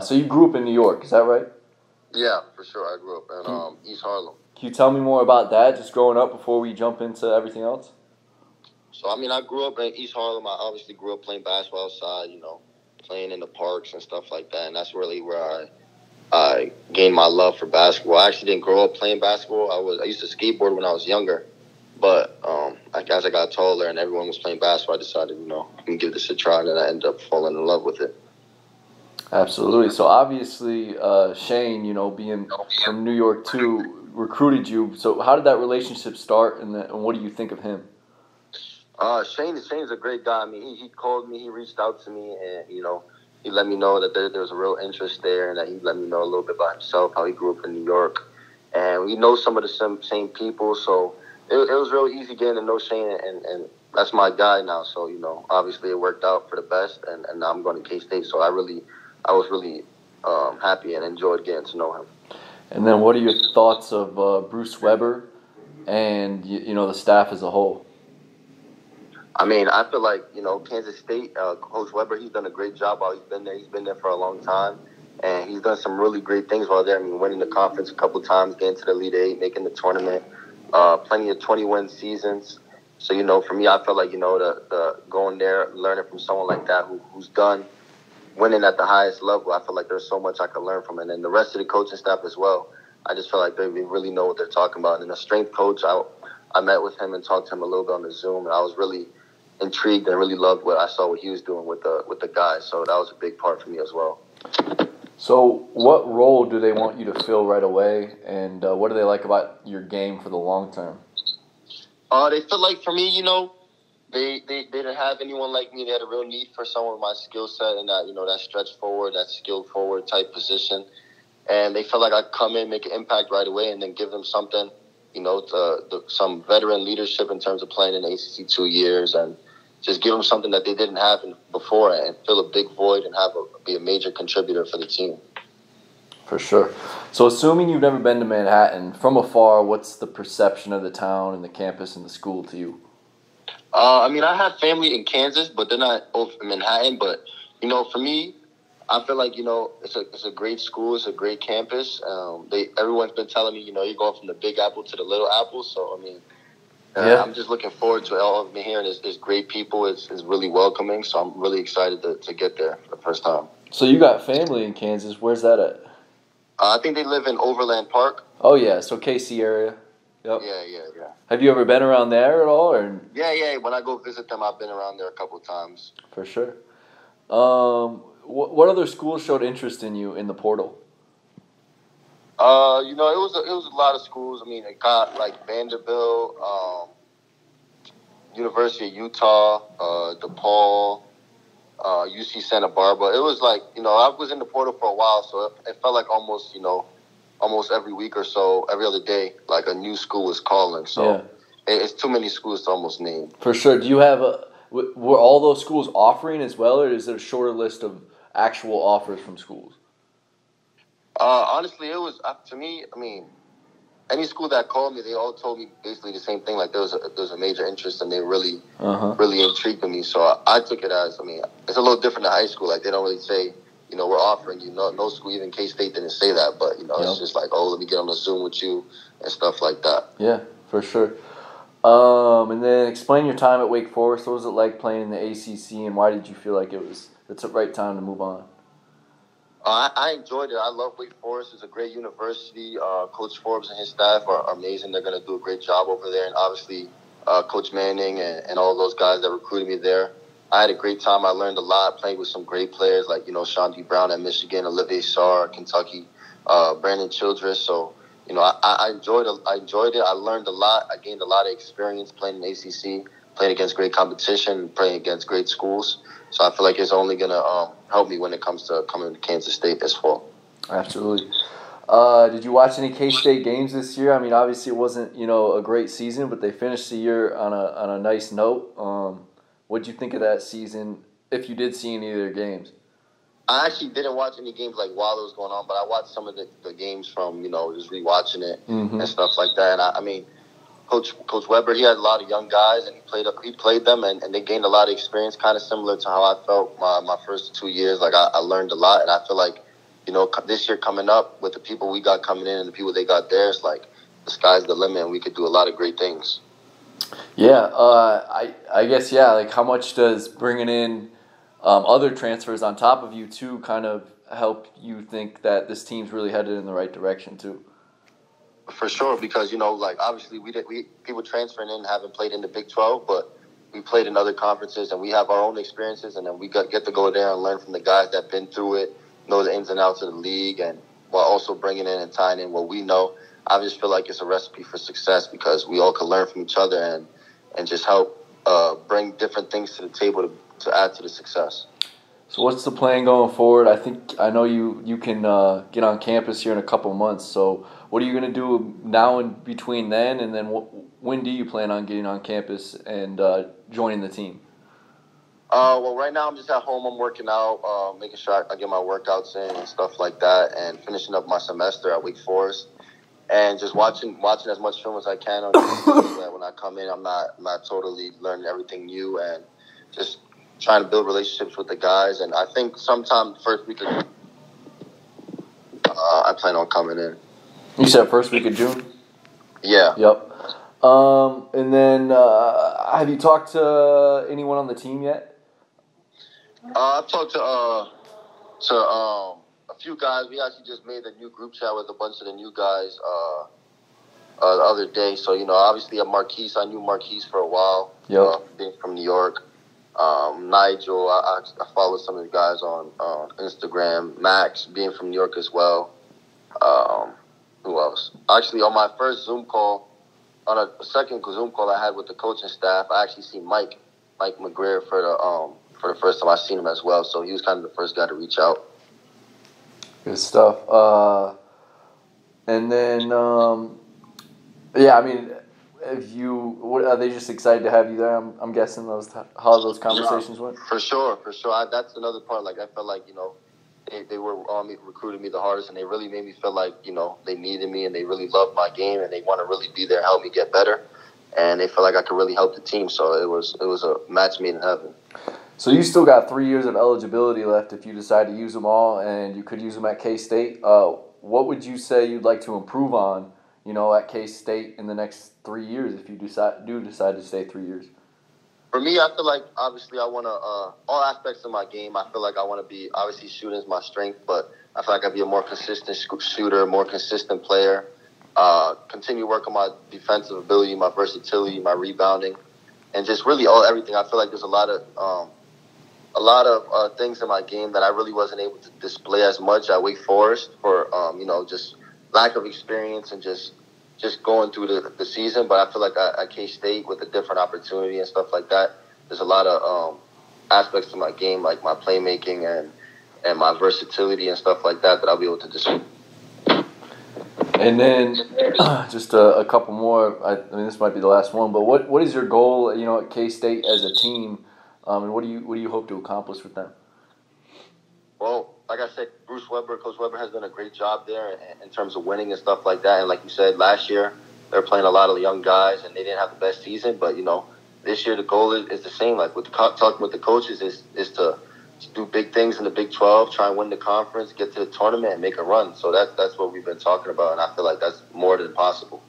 So you grew up in New York, is that right? Yeah, for sure. I grew up in um, East Harlem. Can you tell me more about that, just growing up before we jump into everything else? So I mean, I grew up in East Harlem. I obviously grew up playing basketball outside. You know, playing in the parks and stuff like that. And that's really where I I gained my love for basketball. I actually didn't grow up playing basketball. I was I used to skateboard when I was younger, but um, as I got taller and everyone was playing basketball, I decided you know I can give this a try, and then I ended up falling in love with it. Absolutely. So obviously, uh, Shane, you know, being from New York too, recruited you. So how did that relationship start, and, the, and what do you think of him? Uh, Shane, Shane's a great guy. I mean, he, he called me, he reached out to me, and you know, he let me know that there, there was a real interest there, and that he let me know a little bit about himself, how he grew up in New York, and we know some of the same, same people. So it, it was real easy getting to know Shane, and, and that's my guy now. So you know, obviously it worked out for the best, and, and now I'm going to K State. So I really, I was really um, happy and enjoyed getting to know him. And then, what are your thoughts of uh, Bruce Weber and you, you know the staff as a whole? I mean, I feel like you know Kansas State, uh, Coach Weber, he's done a great job while he's been there. He's been there for a long time, and he's done some really great things while there. I mean, winning the conference a couple times, getting to the Elite Eight, making the tournament, uh, plenty of twenty-win seasons. So you know, for me, I feel like you know the, the going there, learning from someone like that who, who's done winning at the highest level. I feel like there's so much I could learn from, and then the rest of the coaching staff as well. I just feel like they really know what they're talking about. And the strength coach, I I met with him and talked to him a little bit on the Zoom, and I was really intrigued and really loved what I saw what he was doing with the with the guys. So that was a big part for me as well. So, what role do they want you to fill right away, and uh, what do they like about your game for the long term? Uh, they feel like for me, you know, they, they, they didn't have anyone like me. They had a real need for someone with my skill set and that you know that stretch forward, that skilled forward type position, and they felt like I'd come in, make an impact right away, and then give them something, you know, to, to some veteran leadership in terms of playing in ACC two years and just give them something that they didn't have before and fill a big void and have a, be a major contributor for the team. For sure. So, assuming you've never been to Manhattan, from afar, what's the perception of the town and the campus and the school to you? Uh, I mean, I have family in Kansas, but they're not both in Manhattan. But you know, for me, I feel like you know it's a it's a great school, it's a great campus. Um, they everyone's been telling me, you know, you're going from the Big Apple to the Little Apple. So I mean, uh, yeah. I'm just looking forward to it. All I've been hearing is, is great people. It's, it's really welcoming. So I'm really excited to, to get there for the first time. So you got family in Kansas. Where's that at? Uh, I think they live in Overland Park. Oh yeah, so KC area. Yep. Yeah, yeah, yeah. Have you ever been around there at all? Or yeah, yeah. When I go visit them, I've been around there a couple times. For sure. Um, what what other schools showed interest in you in the portal? Uh, you know, it was a, it was a lot of schools. I mean, it got like Vanderbilt, um, University of Utah, uh, DePaul, uh, UC Santa Barbara. It was like you know I was in the portal for a while, so it, it felt like almost you know almost every week or so, every other day, like a new school was calling. So yeah. it's too many schools to almost name. For sure. Do you have a were all those schools offering as well, or is there a shorter list of actual offers from schools? Uh, honestly, it was uh, to me. I mean, any school that called me, they all told me basically the same thing. Like there was a, there was a major interest, and they really uh-huh. really intrigued me. So I, I, took it as. I mean, it's a little different than high school. Like they don't really say, you know, we're offering you. No, no school, even K State didn't say that. But you know, yep. it's just like, oh, let me get on the Zoom with you and stuff like that. Yeah, for sure. Um, and then explain your time at Wake Forest. What was it like playing in the ACC, and why did you feel like it was it's the right time to move on? Uh, I, I, enjoyed it. I love Wake Forest. It's a great university. Uh, Coach Forbes and his staff are, are amazing. They're going to do a great job over there. And obviously, uh, Coach Manning and, and all those guys that recruited me there. I had a great time. I learned a lot. Playing with some great players like you know Chaundee D. Brown at Michigan, Olivier Sarr, Kentucky, uh, Brandon Childress. So you know I, I enjoyed it. I enjoyed it. I learned a lot. I gained a lot of experience playing in ACC, playing against great competition, playing against great schools. So I feel like it's only gonna um, help me when it comes to coming to Kansas State this fall. Absolutely. Uh, did you watch any K State games this year? I mean, obviously it wasn't you know a great season, but they finished the year on a on a nice note. Um, what did you think of that season? If you did see any of their games, I actually didn't watch any games like while it was going on, but I watched some of the, the games from you know just rewatching it mm-hmm. and stuff like that. And I, I mean, Coach Coach Weber, he had a lot of young guys, and he played he played them, and, and they gained a lot of experience, kind of similar to how I felt my, my first two years. Like I, I learned a lot, and I feel like you know, this year coming up with the people we got coming in and the people they got there, it's like the sky's the limit, and we could do a lot of great things. Yeah, uh, I I guess yeah. Like, how much does bringing in um, other transfers on top of you too kind of help you think that this team's really headed in the right direction too? For sure, because you know, like obviously we did we people transferring in haven't played in the Big Twelve, but we played in other conferences and we have our own experiences, and then we got, get to go there and learn from the guys that've been through it, know the ins and outs of the league, and while also bringing in and tying in what we know. I just feel like it's a recipe for success because we all can learn from each other and and just help uh, bring different things to the table to, to add to the success. So what's the plan going forward? I think I know you you can uh, get on campus here in a couple months. So what are you going to do now and between then, and then when do you plan on getting on campus and uh, joining the team? Uh, well, right now I'm just at home. I'm working out, uh, making sure I, I get my workouts in and stuff like that, and finishing up my semester at Wake Forest and just watching watching as much film as I can on that when I come in, I'm not I'm not totally learning everything new and just trying to build relationships with the guys. And I think sometime first week of uh, I plan on coming in. You said first week of June. Yeah. Yep. Um, and then uh, have you talked to anyone on the team yet? Uh, I've talked to uh, to um, a few guys. We actually just made a new group chat with a bunch of the new guys uh, uh, the other day. So you know, obviously, a Marquis. I knew Marquis for a while. Yeah. Uh, being from New York. Um, Nigel. I, I, I follow some of the guys on uh, Instagram. Max, being from New York as well. Um, who else? Actually, on my first Zoom call, on a second Zoom call I had with the coaching staff, I actually see Mike, Mike McGuirl for the um, for the first time I seen him as well. So he was kind of the first guy to reach out. Good stuff. Uh, and then, um, yeah, I mean, if you, what, are they just excited to have you there? I'm, I'm guessing those how those conversations went. For sure, for sure. I, that's another part. Like I felt like you know, they, they were on me, recruiting me the hardest, and they really made me feel like you know they needed me and they really loved my game and they want to really be there, help me get better, and they felt like I could really help the team. So it was it was a match made in heaven. So you still got three years of eligibility left if you decide to use them all, and you could use them at K State. Uh, what would you say you'd like to improve on, you know, at K State in the next three years if you decide do decide to stay three years? For me, I feel like obviously I want to uh, all aspects of my game. I feel like I want to be obviously shooting is my strength, but I feel like I'd be a more consistent shooter, more consistent player. Uh, continue working my defensive ability, my versatility, my rebounding, and just really all everything. I feel like there's a lot of um, a lot of uh, things in my game that I really wasn't able to display as much at Wake Forest for um, you know just lack of experience and just just going through the, the season. But I feel like at, K State with a different opportunity and stuff like that, there's a lot of um, aspects to my game like my playmaking and and my versatility and stuff like that that I'll be able to display. And then just a, a couple more. I, I, mean, this might be the last one, but what, what is your goal? You know, at K State as a team um, and what do you what do you hope to accomplish with them? Well, like I said, Bruce Weber, Coach Weber has done a great job there in, terms of winning and stuff like that. And like you said, last year they were playing a lot of young guys, and they didn't have the best season. But you know, this year the goal is, is the same. Like with the, talking with the coaches, is is to, to do big things in the Big Twelve, try and win the conference, get to the tournament, and make a run. So that's that's what we've been talking about, and I feel like that's more than possible.